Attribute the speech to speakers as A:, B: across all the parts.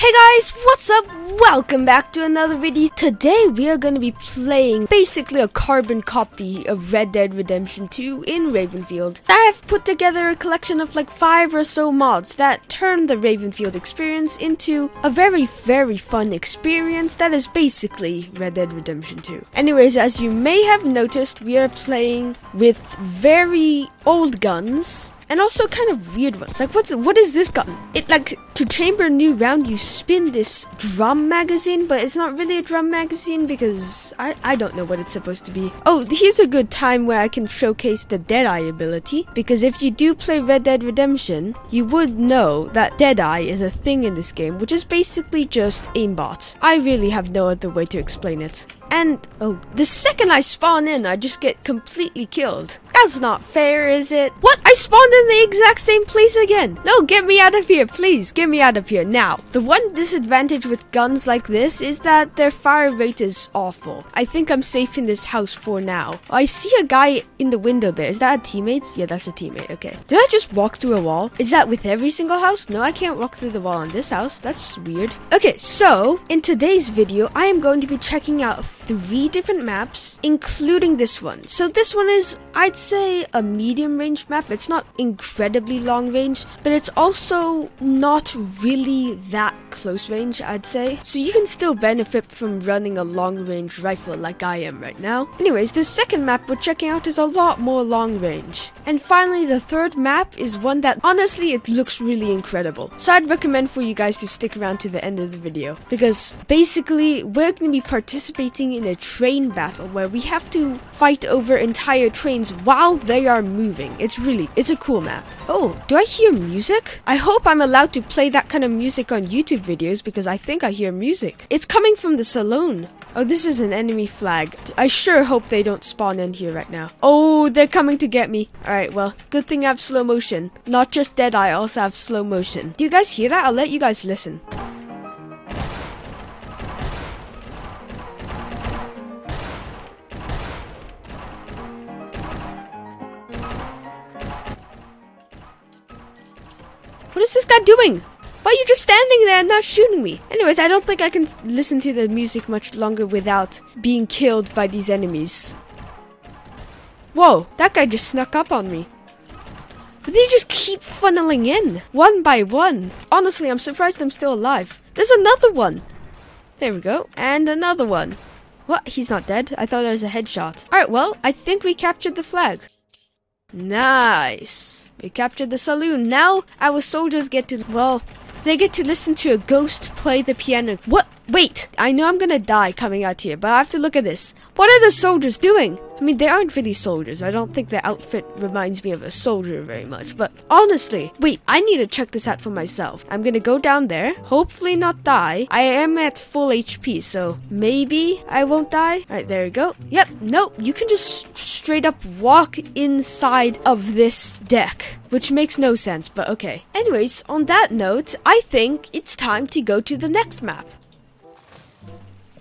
A: Hey guys, what's up? Welcome back to another video. Today we are going to be playing basically a carbon copy of Red Dead Redemption 2 in Ravenfield. I have put together a collection of like five or so mods that turn the Ravenfield experience into a very, very fun experience that is basically Red Dead Redemption 2. Anyways, as you may have noticed, we are playing with very old guns and also kind of weird ones. Like what's what is this gun? It like to chamber a new round you spin this drum magazine, but it's not really a drum magazine because I, I don't know what it's supposed to be. Oh, here's a good time where I can showcase the Deadeye ability because if you do play Red Dead Redemption, you would know that Deadeye is a thing in this game, which is basically just aimbot. I really have no other way to explain it. And, oh, the second I spawn in, I just get completely killed. That's not fair, is it? What? I spawned in the exact same place again. No, get me out of here, please. Get me out of here now. The one disadvantage with guns like this is that their fire rate is awful. I think I'm safe in this house for now. I see a guy in the window there. Is that a teammate? Yeah, that's a teammate. Okay. Did I just walk through a wall? Is that with every single house? No, I can't walk through the wall in this house. That's weird. Okay, so in today's video, I am going to be checking out three different maps, including this one. So this one is, I'd say, a medium range map. It's not incredibly long range, but it's also not really that close range, I'd say. So you can still benefit from running a long range rifle like I am right now. Anyways, the second map we're checking out is a lot more long range. And finally, the third map is one that honestly, it looks really incredible. So I'd recommend for you guys to stick around to the end of the video because basically we're going to be participating in a train battle where we have to fight over entire trains while they are moving. It's really, it's a cool map. Oh, do I hear music? I hope I'm allowed to play that kind of music on YouTube videos because I think I hear music. It's coming from the saloon. Oh, this is an enemy flag. I sure hope they don't spawn in here right now. Oh, they're coming to get me. Alright, well, good thing I have slow motion. Not just Deadeye, I also have slow motion. Do you guys hear that? I'll let you guys listen. Guy doing? Why are you just standing there and not shooting me? Anyways, I don't think I can listen to the music much longer without being killed by these enemies. Whoa, that guy just snuck up on me. But they just keep funneling in, one by one. Honestly, I'm surprised I'm still alive. There's another one. There we go. And another one. What? He's not dead? I thought it was a headshot. Alright, well, I think we captured the flag. Nice. We captured the saloon. Now our soldiers get to, well, they get to listen to a ghost play the piano. What? Wait, I know I'm gonna die coming out here, but I have to look at this. What are the soldiers doing? I mean, they aren't really soldiers. I don't think their outfit reminds me of a soldier very much. But honestly, wait, I need to check this out for myself. I'm gonna go down there, hopefully not die. I am at full HP, so maybe I won't die. Alright, there we go. Yep, nope, you can just straight up walk inside of this deck. Which makes no sense, but okay. Anyways, on that note, I think it's time to go to the next map.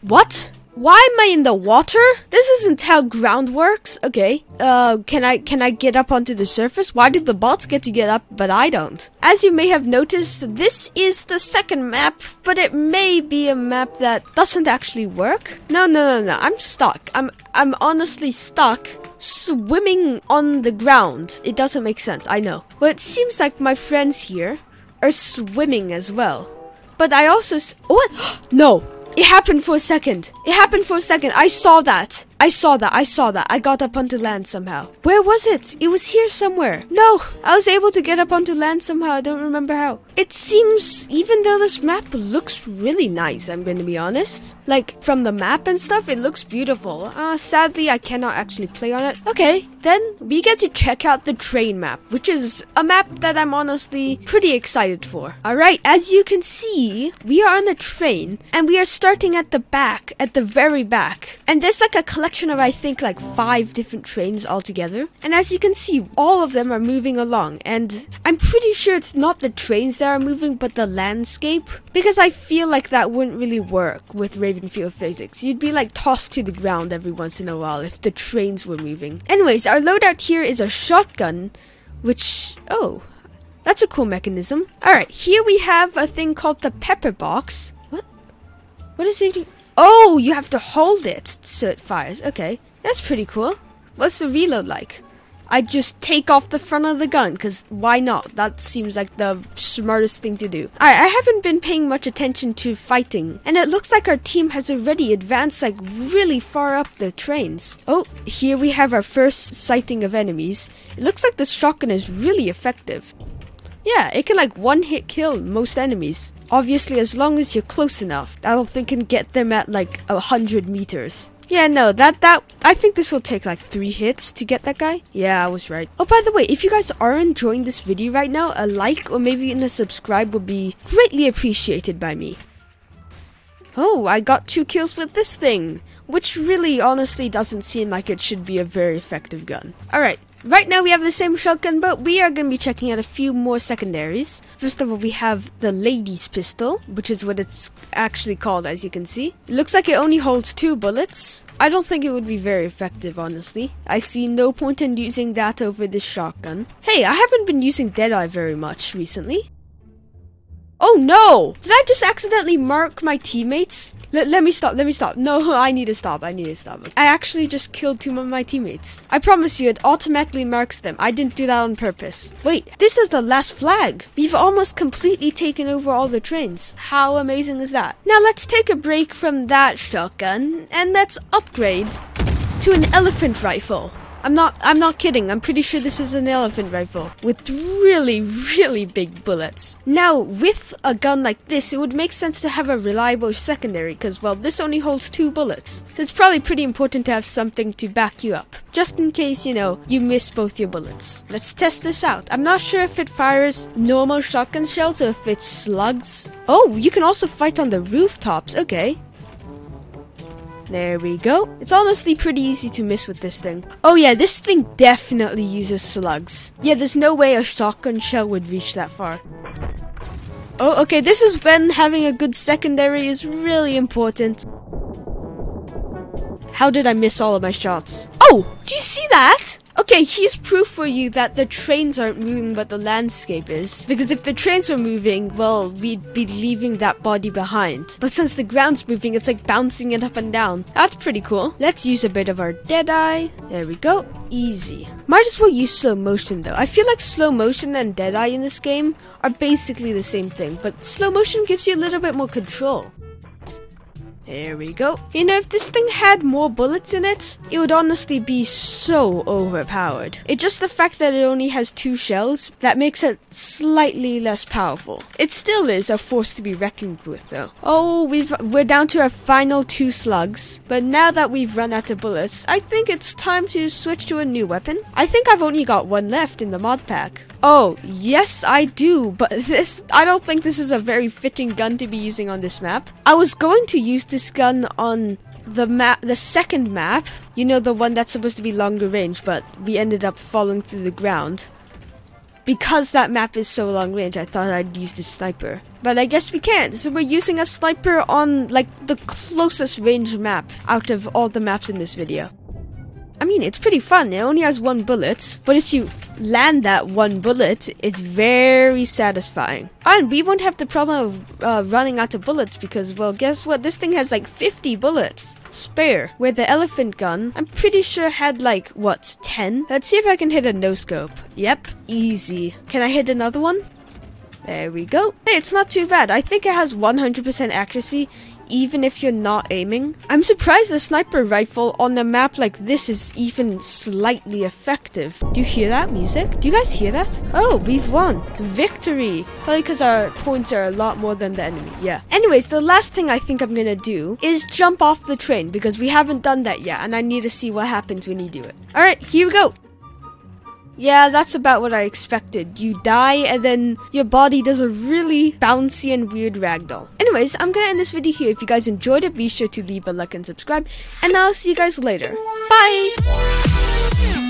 A: What? Why am I in the water? This isn't how ground works. Okay. Uh, can I can I get up onto the surface? Why did the bots get to get up, but I don't? As you may have noticed, this is the second map, but it may be a map that doesn't actually work. No, no, no, no. I'm stuck. I'm I'm honestly stuck swimming on the ground. It doesn't make sense. I know. But it seems like my friends here are swimming as well. But I also what? no. It happened for a second. It happened for a second. I saw that. I saw that. I saw that. I got up onto land somehow. Where was it? It was here somewhere. No, I was able to get up onto land somehow. I don't remember how. It seems, even though this map looks really nice, I'm going to be honest. Like, from the map and stuff, it looks beautiful. Uh, sadly, I cannot actually play on it. Okay, then we get to check out the train map, which is a map that I'm honestly pretty excited for. Alright, as you can see, we are on a train, and we are starting at the back, at the very back. And there's like a collection of, I think, like five different trains altogether. And as you can see, all of them are moving along. And I'm pretty sure it's not the trains that are moving, but the landscape. Because I feel like that wouldn't really work with Ravenfield physics. You'd be like tossed to the ground every once in a while if the trains were moving. Anyways, our loadout here is a shotgun, which, oh, That's a cool mechanism. Alright, here we have a thing called the pepper box. What? What is it? Oh, you have to hold it so it fires. Okay, that's pretty cool. What's the reload like? I just take off the front of the gun, because why not? That seems like the smartest thing to do. Alright, I haven't been paying much attention to fighting, and it looks like our team has already advanced like really far up the trains. Oh, here we have our first sighting of enemies. It looks like the shotgun is really effective. Yeah, it can like one hit kill most enemies. Obviously, as long as you're close enough. I don't think can get them at like a hundred meters. Yeah, no, that, that, I think this will take like three hits to get that guy. Yeah, I was right. Oh, by the way, if you guys are enjoying this video right now, a like or maybe even a subscribe would be greatly appreciated by me. Oh, I got two kills with this thing, which really honestly doesn't seem like it should be a very effective gun. Alright, Right now we have the same shotgun, but we are going to be checking out a few more secondaries. First of all, we have the lady's pistol, which is what it's actually called, as you can see. It looks like it only holds two bullets. I don't think it would be very effective, honestly. I see no point in using that over this shotgun. Hey, I haven't been using Deadeye very much recently. Oh no! Did I just accidentally mark my teammates? L let me stop, let me stop. No, I need to stop, I need to stop. I actually just killed two of my teammates. I promise you, it automatically marks them. I didn't do that on purpose. Wait, this is the last flag. We've almost completely taken over all the trains. How amazing is that? Now let's take a break from that shotgun, and let's upgrade to an elephant rifle. I'm not I'm not kidding. I'm pretty sure this is an elephant rifle with really really big bullets. Now, with a gun like this, it would make sense to have a reliable secondary cuz well, this only holds 2 bullets. So it's probably pretty important to have something to back you up, just in case, you know, you miss both your bullets. Let's test this out. I'm not sure if it fires normal shotgun shells or if it's slugs. Oh, you can also fight on the rooftops. Okay. There we go. It's honestly pretty easy to miss with this thing. Oh yeah, this thing definitely uses slugs. Yeah, there's no way a shotgun shell would reach that far. Oh, okay, this is when having a good secondary is really important. How did I miss all of my shots? Oh, do you see that? Okay, here's proof for you that the trains aren't moving, but the landscape is. Because if the trains were moving, well, we'd be leaving that body behind. But since the ground's moving, it's like bouncing it up and down. That's pretty cool. Let's use a bit of our Deadeye. There we go. Easy. Might as well use slow motion though. I feel like slow motion and Deadeye in this game are basically the same thing, but slow motion gives you a little bit more control. There we go. You know, if this thing had more bullets in it, it would honestly be so overpowered. It's just the fact that it only has two shells that makes it slightly less powerful. It still is a force to be reckoned with, though. Oh, we've we're down to our final two slugs. But now that we've run out of bullets, I think it's time to switch to a new weapon. I think I've only got one left in the mod pack. Oh, yes, I do, but this, I don't think this is a very fitting gun to be using on this map. I was going to use this gun on the map, the second map, you know, the one that's supposed to be longer range, but we ended up falling through the ground. Because that map is so long range, I thought I'd use the sniper. But I guess we can't, so we're using a sniper on, like, the closest range map out of all the maps in this video. I mean, it's pretty fun. It only has one bullet, but if you land that one bullet, it's very satisfying. And we won't have the problem of uh, running out of bullets because, well, guess what? This thing has like 50 bullets spare. Where the elephant gun, I'm pretty sure had like, what, 10? Let's see if I can hit a no scope. Yep, easy. Can I hit another one? There we go. Hey, it's not too bad. I think it has 100% accuracy even if you're not aiming. I'm surprised the sniper rifle on a map like this is even slightly effective. Do you hear that music? Do you guys hear that? Oh, we've won. Victory. Probably because our points are a lot more than the enemy. Yeah. Anyways, the last thing I think I'm gonna do is jump off the train because we haven't done that yet and I need to see what happens when you do it. Alright, here we go. Yeah, that's about what I expected. You die and then your body does a really bouncy and weird ragdoll. Anyways, I'm gonna end this video here. If you guys enjoyed it, be sure to leave a like and subscribe. And I'll see you guys later. Bye!